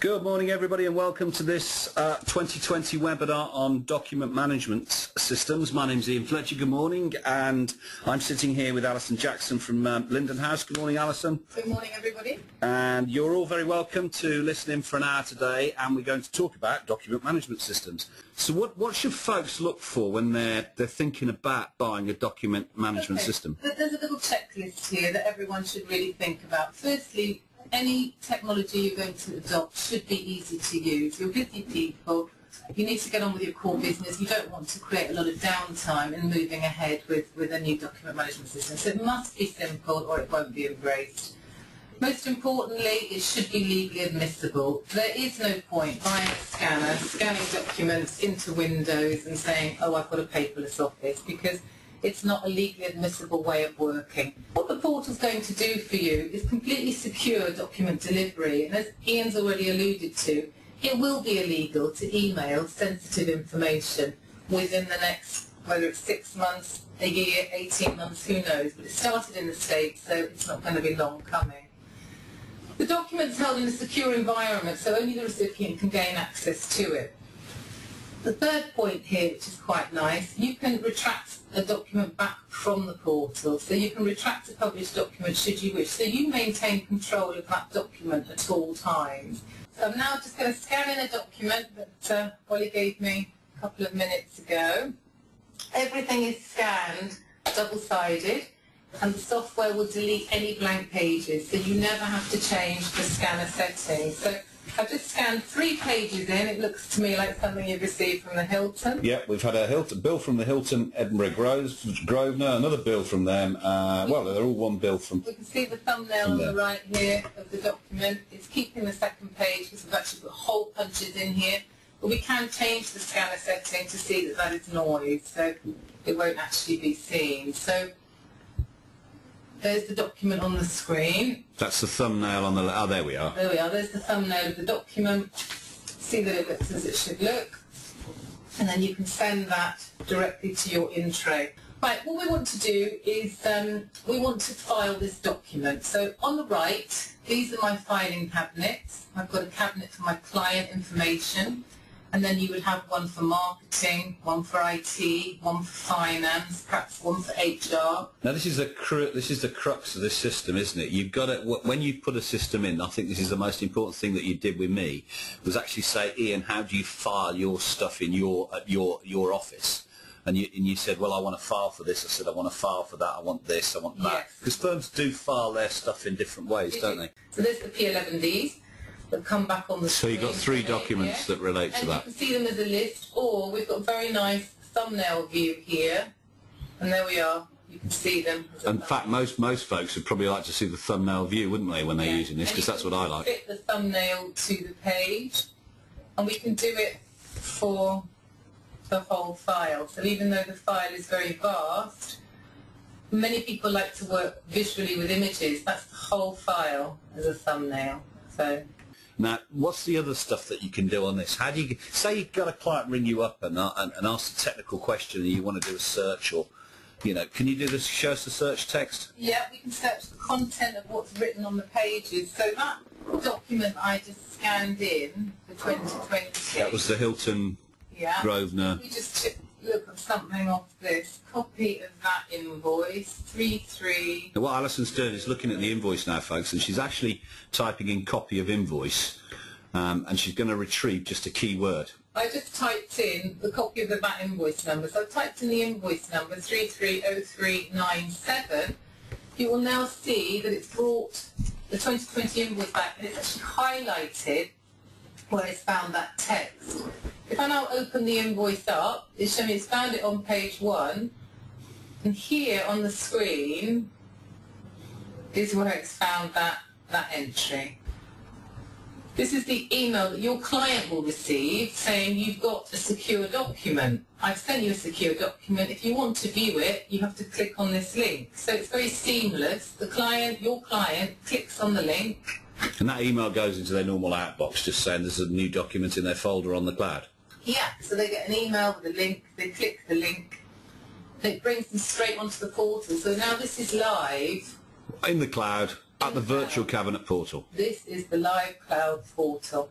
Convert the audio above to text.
Good morning everybody and welcome to this uh, 2020 webinar on document management systems. My name's Ian Fletcher, good morning and I'm sitting here with Alison Jackson from um, Lindenhouse. Good morning Alison. Good morning everybody. And you're all very welcome to listen in for an hour today and we're going to talk about document management systems. So what, what should folks look for when they're, they're thinking about buying a document management Okay. system? There's a little checklist here that everyone should really think about. Firstly, any technology you're going to adopt should be easy to use. You're busy people. You need to get on with your core business. You don't want to create a lot of downtime in moving ahead with, with a new document management system. So it must be simple or it won't be embraced. Most importantly, it should be legally admissible. There is no point buying a scanner, scanning documents into Windows and saying, oh, I've got a paperless office, because it's not a legally admissible way of working. What the portal's going to do for you is completely secure document delivery, and as Ian's already alluded to, it will be illegal to email sensitive information within the next, whether it's six months, a year, 18 months, who knows, but it started in the States, so it's not going to be long coming. The document's held in a secure environment, so only the recipient can gain access to it. The third point here, which is quite nice, you can retract a document back from the portal. So you can retract a published document should you wish. So you maintain control of that document at all times. So I'm now just going to scan in a document that uh, Ollie gave me a couple of minutes ago. Everything is scanned double-sided and the software will delete any blank pages so you never have to change the scanner settings. So I've just scanned three pages in. It looks to me like something you've received from the Hilton. Yeah, we've had a Hilton, bill from the Hilton Edinburgh Grove, Grosvenor, another bill from them. Uh, well, they're all one bill from We can see the thumbnail on the right here of the document. It's keeping the second page because we've actually put hole punches in here. But we can change the scanner setting to see that that is noise, so it won't actually be seen. So there's the document on the screen. That's the thumbnail on the... Oh, there we are. There we are. There's the thumbnail of the document. See that it looks as it should look. And then you can send that directly to your intro. Right, what we want to do is um, we want to file this document. So on the right, these are my filing cabinets. I've got a cabinet for my client information. And then you would have one for marketing, one for IT, one for finance, perhaps one for HR. Now this is the cru- this is the crux of this system, isn't it? You've got to when you put a system in. I think this is the most important thing that you did with me was actually say, Ian, how do you file your stuff in your at your your office? And you and you said, well, I want to file for this. I said, I want to file for that. I want this. I want that. Yes. Because firms do file their stuff in different ways, don't they? So there's the P11Ds that come back on the So you've got three documents that relate to and that. you can see them as a list, or we've got a very nice thumbnail view here, and there we are. You can see them. In fact, most most folks would probably like to see the thumbnail view, wouldn't they, when they're Yeah. using this? Because that's what I like. Fit the thumbnail to the page, and we can do it for the whole file. So even though the file is very vast, many people like to work visually with images. That's the whole file as a thumbnail. So Now, what's the other stuff that you can do on this? How do you say you've got a client ring you up and, uh, and, and ask a technical question and you want to do a search or, you know, can you do this? Show us the search text. Yeah, we can search the content of what's written on the pages. So that document I just scanned in for 2020. That was the Hilton yeah. Grosvenor. We just look at something off this. Copy of that invoice, 33. Now, what Alison's doing is looking at the invoice now, folks, and she's actually typing in copy of invoice, um, and she's going to retrieve just a key word. I just typed in the copy of the VAT invoice number. So I typed in the invoice number, 330397. You will now see that it's brought the 2020 invoice back and it's actually highlighted where it's found that text. If I now open the invoice up, it's showing me it's found it on page one. And here on the screen is where it's found that, that entry. This is the email that your client will receive saying you've got a secure document. I've sent you a secure document. If you want to view it, you have to click on this link. So it's very seamless. The client, your client, clicks on the link. And that email goes into their normal outbox just saying there's a new document in their folder on the cloud. Yeah, so they get an email with a link. They click the link. And it brings them straight onto the portal. So now this is live. In the cloud, at the virtual cabinet portal. This is the live cloud portal.